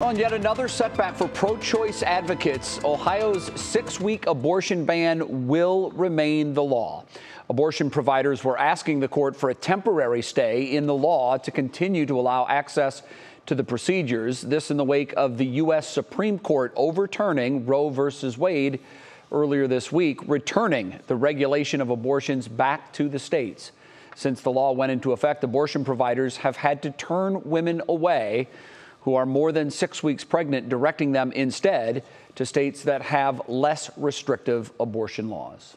On yet another setback for pro choice advocates, Ohio's six week abortion ban will remain the law. Abortion providers were asking the court for a temporary stay in the law to continue to allow access to the procedures. This in the wake of the U.S. Supreme Court overturning Roe v. Wade earlier this week, returning the regulation of abortions back to the states. Since the law went into effect, abortion providers have had to turn women away who are more than six weeks pregnant, directing them instead to states that have less restrictive abortion laws.